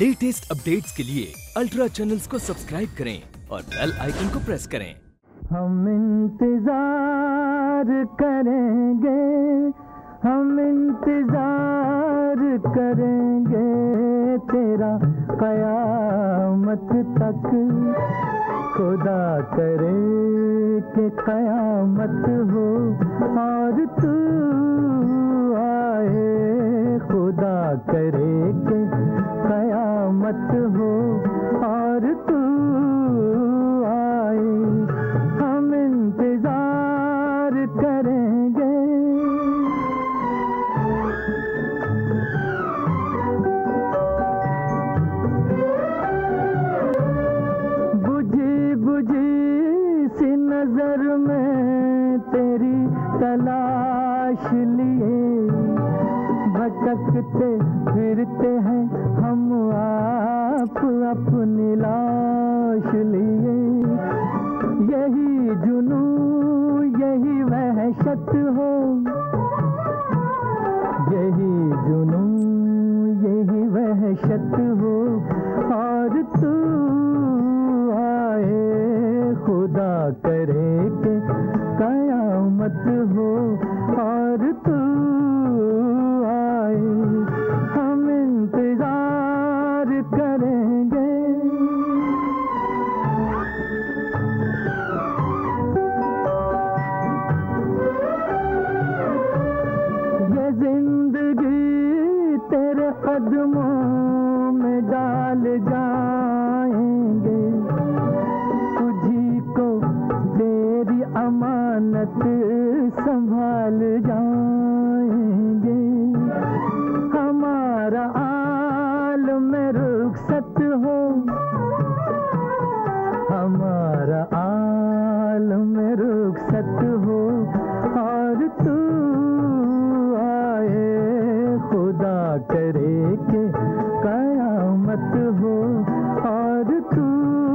Latest updates کے لیے ultra channels کو سبسکرائب کریں اور بیل آئیکن کو پریس کریں۔ ہم انتظار کریں گے، ہم انتظار کریں گے تیرا قیامت تک۔ خدا کرے کہ قیامت ہو اور تو آئے۔ خدا کرے کہ قیامت مت ہو اور تو آئے، ہم انتظار کریں گے۔ بجھی بجھی سی نظر میں تیری تلاش لیے، بھٹکتے پھرتے ہیں ہم آ آپ اپنی لاش لیے۔ یہی جنو یہی وحشت ہو۔ یہی جنو یہی وحشت ہو۔ اور تو آئے خدا کرے کہ قیامت ہو۔ اور تو زندگی تیرے قدموں میں ڈال جائیں گے۔ تجھی کو تیری امانت سنبھال جائیں کرے کہ قیامت ہو اور تو